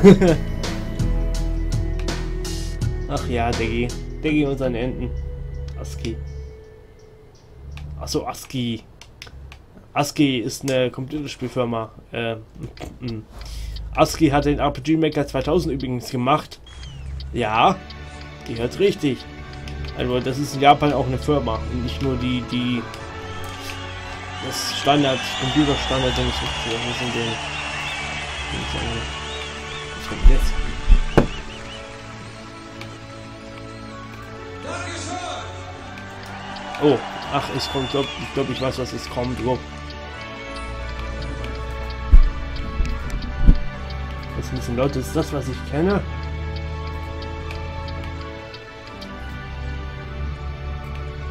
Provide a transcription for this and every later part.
Ach ja, Diggi. Diggi und seine Enten. ASCII. Achso, ASCII. ASCII ist eine Computerspielfirma. Äh, mm. ASCII hat den RPG Maker 2000 übrigens gemacht. Ja, die hört richtig. Also das ist in Japan auch eine Firma und nicht nur die, die das Standard, Computerstandard, den ich nicht das sind den, was kommt jetzt? Oh, ach, ich glaube, ich, glaub, ich weiß, was es kommt. Oh. Das müssen Leute, ist das, was ich kenne?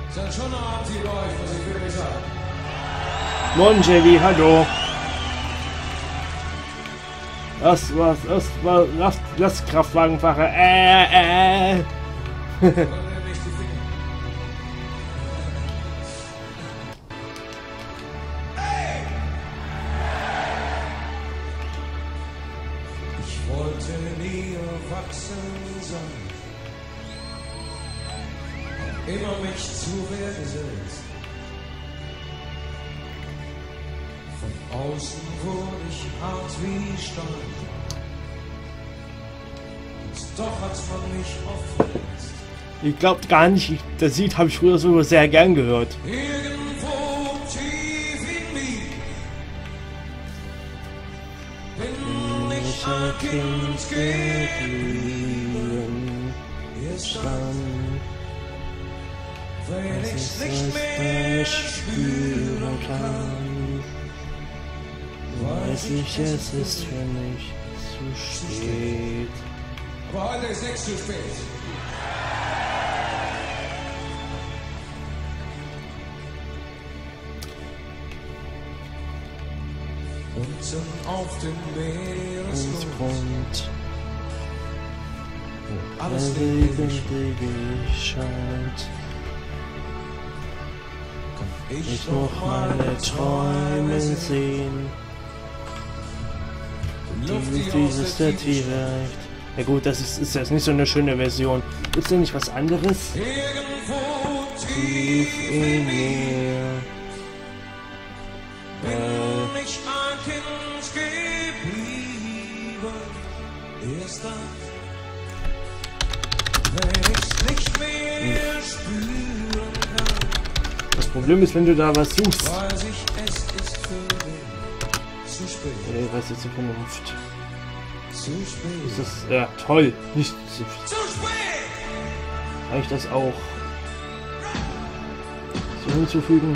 Ist schon Abend hier bei euch, was ich wirklich sagen. Moin, JV, hallo. Was, was, Außen wurde ich hart wie Stein. Und doch hat man mich oft verletzt. Ich glaube gar nicht, ich, das Lied habe ich früher sogar sehr gern gehört. Irgendwo tief in mir bin ich ein Kind geblieben. Erst dann, wenn ich's nicht mehr spüren kann weiß ich, es ist für mich zu spät. Aber heute ist nichts zu spät. Unten auf dem Meeresgrund alles Leben scheint. Ich noch meine Träume sehen die, der Tiere reicht. Ja gut, das ist, ist jetzt nicht so eine schöne Version. Ist denn nicht was anderes? Tief in mir. Äh. Das Problem ist, wenn du da was suchst. Ich weiß jetzt die Vernunft. Ist das. Ja, toll. Nicht zu Reicht das auch? So hinzufügen?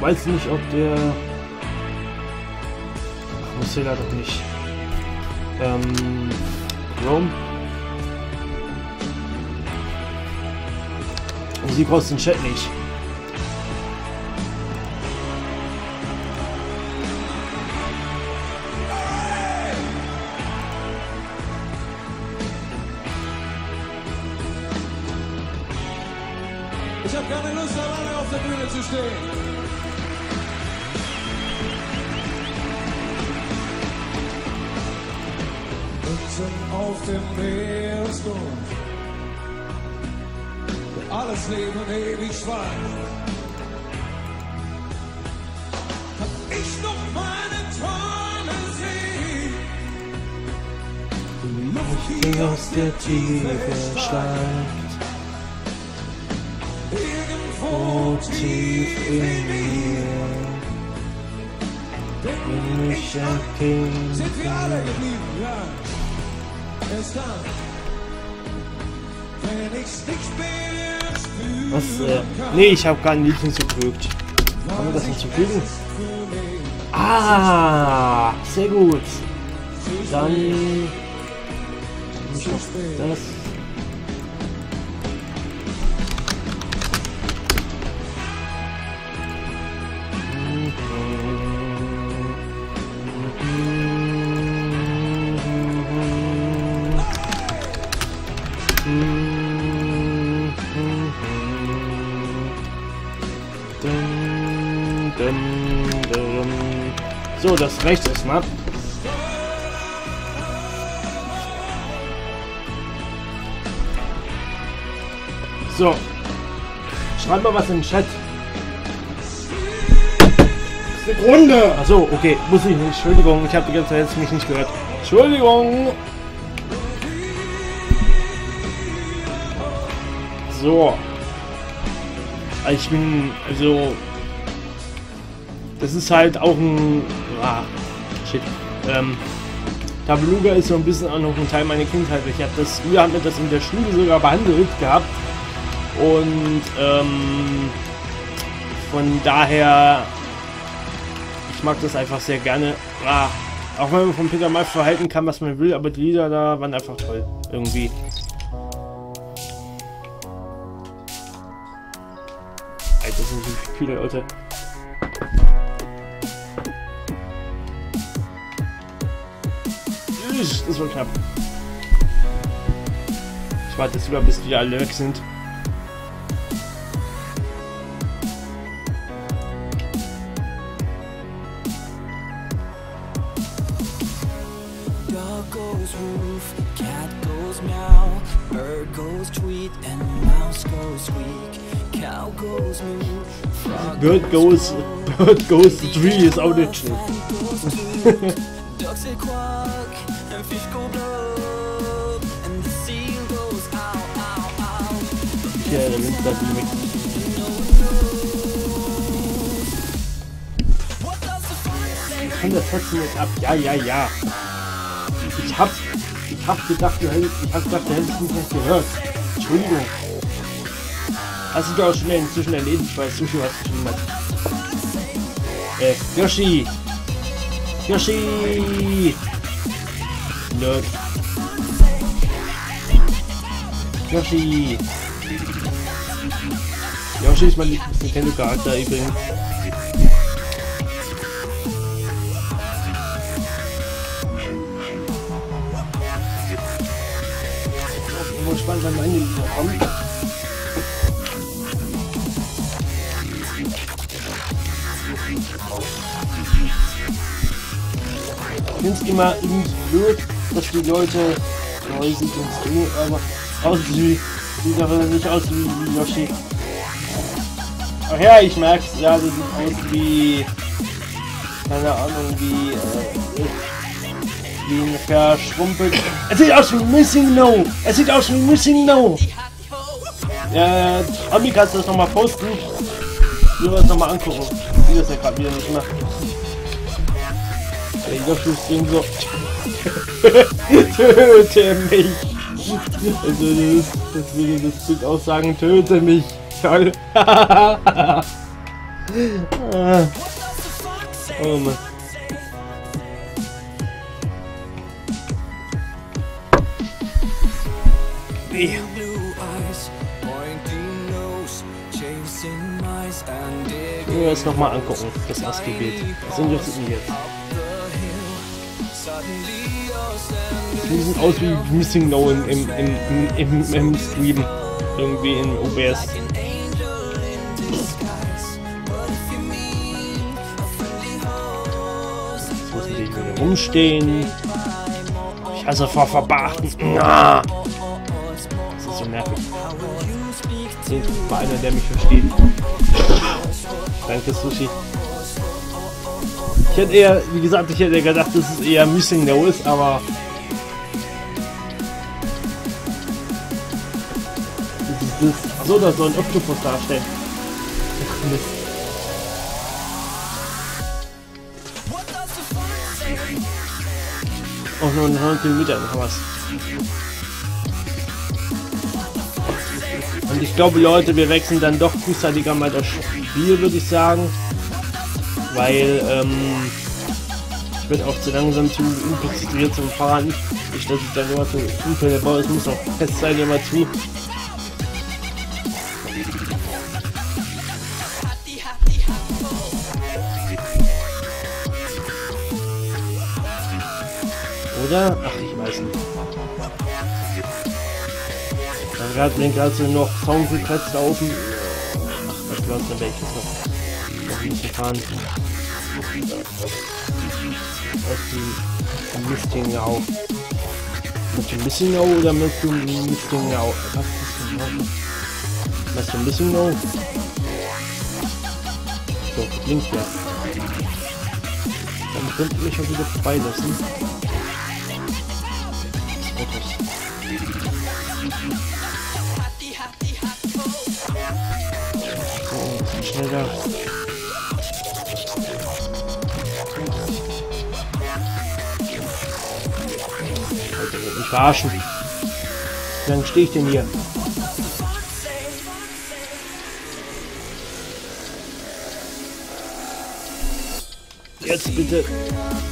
Weiß nicht, ob der... Ach, Mozilla doch nicht. Ähm... Chrome? Musik aus dem Chat nicht. Ich habe keine Lust, alleine auf der Bühne zu stehen. Auf dem Meeresgrund, wo alles Leben ewig schweigt. Kann ich noch meine Träume sehen? Die Luft, die aus der Tiefe steigt. Irgendwo tief in mir bin ich ein Kind. Sind wir alle geblieben, ja erst dann, wenn ich's nicht mehr spüren Was, äh, nee, ich habe gar nicht hinzugefügt. Kann man das hinzufügen? Ah, sehr gut. Dann ich noch so, das rechts ist, ne? So. Schreib mal was in den Chat. Sekunde! Achso, okay, muss ich nicht. Entschuldigung, ich habe die ganze Zeit mich nicht gehört. Entschuldigung! So. Ich bin, also. Das ist halt auch ein. Ah, shit. Ähm. Tabluga ist so ein bisschen auch noch ein Teil meiner Kindheit. Ich habe das, früher haben wir das in der Schule sogar behandelt gehabt. Und ähm, von daher, ich mag das einfach sehr gerne. Ah, auch wenn man von Peter Mal verhalten kann, was man will, aber die Lieder da waren einfach toll. Irgendwie. Alter, das sind so viele Leute. Das war knapp. Ich warte jetzt lieber, bis die alle weg sind. Bird goes Bird goes, to tree ist auch nicht and fish go blub, and the seal goes ow, ow, ow. Nimmt das trotzdem jetzt ab. Ja, ja, ja. Ich hab, ich hab gedacht, du hättest, ich hab gedacht, du hättest mich nicht gehört. Entschuldigung. Hast du doch schon inzwischen erledigt, weil Sushi was geschrieben hat. Äh, Yoshi! Yoshi! Nerd. Yoshi! Yoshi ist mein Lieblings-Nintendo-Charakter übrigens. Mal gespannt, wann meine Lieder kommen. Ich finde es immer irgendwie blöd, dass die Leute neu sind und Stream, aber aussieht wie, sieht aber nicht aus wie, Yoshi. Ach ja, ich merk's, ja, das sieht aus wie, keine Ahnung, wie, äh, wie ein verschrumpelt. Es sieht aus wie Missing No! Es sieht aus wie Missing No! Äh, Ami, kannst du das nochmal posten? Ich will das nochmal angucken. Ich sehe das ja gerade wieder nicht mehr. Der Yoshi Stream so. Töte mich! Also das, das will das Bild auch sagen, töte mich! Toll! Oh Mann. Will mir das nochmal angucken, das Astgebet. Das interessiert mich jetzt. Die sehen aus wie Missing No im, im, im, im, im Stream. Irgendwie in OBS. Jetzt müssen die wieder rumstehen. Ich hasse vor Verbachten. Das ist so nervig. Hier war einer, der mich versteht. Danke, Sushi. Ich hätte eher, wie gesagt, ich hätte gedacht, dass es eher Missing No ist, aber. Das. Achso, das soll ein Oktopus darstellen. Ach, Mist. Auch nur 9 Kilometer noch was. Und ich glaube, Leute, wir wechseln dann doch frühzeitiger mal das Spiel, würde ich sagen. Weil, ähm, ich bin auch zu langsam zu unkonzentriert zum Fahren. Ich, dass ich dann immer zu Unfälle baue. Es muss auch fest sein, immer zu. Oder? Ach, ich weiß nicht. Dann gerade wenn gerade so noch Soundrequests laufen. Ach, was glaubst du, dann werde ich noch, noch ein bisschen fahren. aus wie Mistingau. Möchtest du Missingau oder möchtest du Mistingau? Was ist denn Machst du Missingau? So, links ja. Dann könnten mich schon wieder freilassen. Autos. So, schneller. Alter, mich verarschen. Wie lange stehe ich denn hier? Jetzt bitte.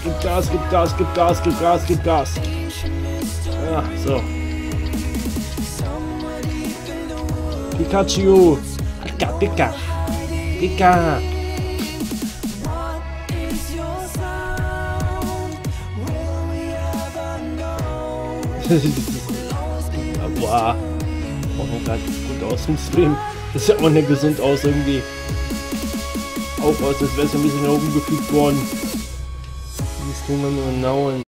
Gib Gas, gib Gas, gib Gas, gib Gas, gib Gas. Ja, so. Pikachu. Pika, Pika. Pika. Boah. Oh Gott, gut aus im Stream. Das sieht auch nicht gesund aus irgendwie. Auch aus, als wäre es ein bisschen nach oben gefliegt worden. Das tun wir nur nauen.